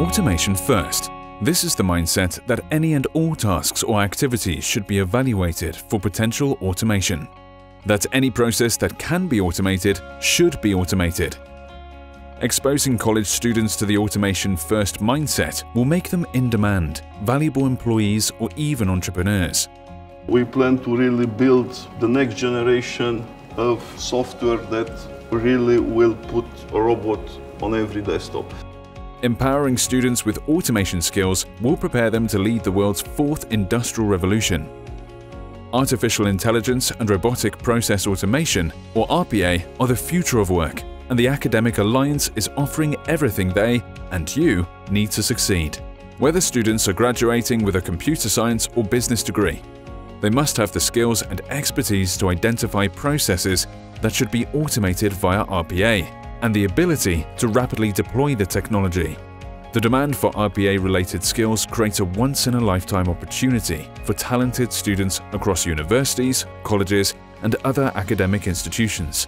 Automation first. This is the mindset that any and all tasks or activities should be evaluated for potential automation. That any process that can be automated should be automated. Exposing college students to the automation first mindset will make them in demand, valuable employees or even entrepreneurs. We plan to really build the next generation of software that really will put a robot on every desktop. Empowering students with automation skills will prepare them to lead the world's fourth industrial revolution. Artificial intelligence and robotic process automation, or RPA, are the future of work, and the Academic Alliance is offering everything they, and you, need to succeed. Whether students are graduating with a computer science or business degree, they must have the skills and expertise to identify processes that should be automated via RPA and the ability to rapidly deploy the technology. The demand for RPA-related skills creates a once-in-a-lifetime opportunity for talented students across universities, colleges, and other academic institutions.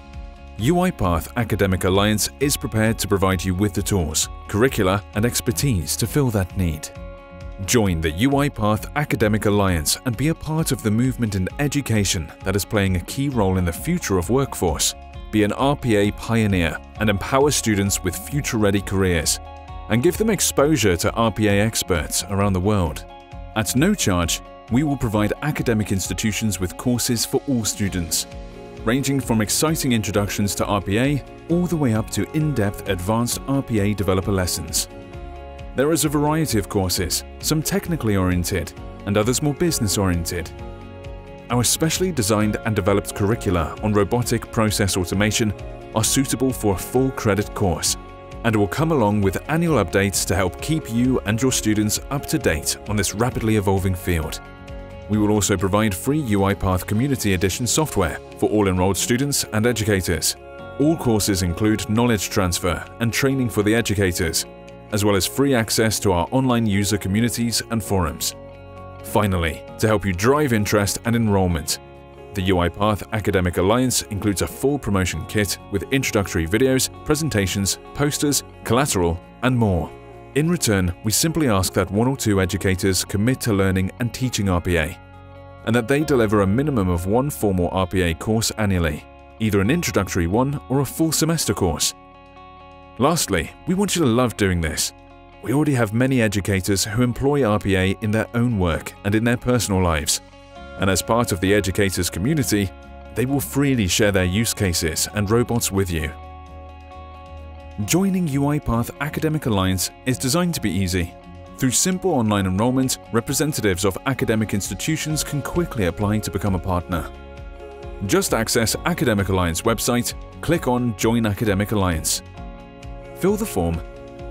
UiPath Academic Alliance is prepared to provide you with the tools, curricula, and expertise to fill that need. Join the UiPath Academic Alliance and be a part of the movement in education that is playing a key role in the future of workforce. Be an RPA pioneer and empower students with future-ready careers and give them exposure to RPA experts around the world. At no charge, we will provide academic institutions with courses for all students, ranging from exciting introductions to RPA all the way up to in-depth advanced RPA developer lessons. There is a variety of courses, some technically oriented and others more business oriented. Our specially designed and developed curricula on robotic process automation are suitable for a full credit course and will come along with annual updates to help keep you and your students up to date on this rapidly evolving field. We will also provide free UiPath Community Edition software for all enrolled students and educators. All courses include knowledge transfer and training for the educators, as well as free access to our online user communities and forums. Finally, to help you drive interest and enrollment, the UiPath Academic Alliance includes a full promotion kit with introductory videos, presentations, posters, collateral, and more. In return, we simply ask that one or two educators commit to learning and teaching RPA, and that they deliver a minimum of one formal RPA course annually, either an introductory one or a full semester course. Lastly, we want you to love doing this. We already have many educators who employ RPA in their own work and in their personal lives. And as part of the educators community, they will freely share their use cases and robots with you. Joining UiPath Academic Alliance is designed to be easy. Through simple online enrollment, representatives of academic institutions can quickly apply to become a partner. Just access Academic Alliance website, click on Join Academic Alliance, Fill the form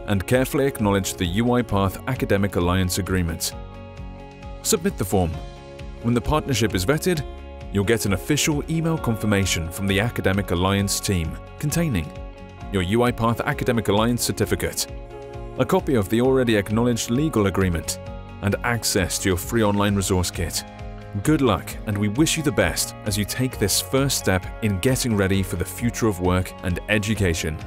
and carefully acknowledge the UiPath Academic Alliance Agreement. Submit the form. When the partnership is vetted, you'll get an official email confirmation from the Academic Alliance team containing your UiPath Academic Alliance certificate, a copy of the already acknowledged legal agreement, and access to your free online resource kit. Good luck and we wish you the best as you take this first step in getting ready for the future of work and education.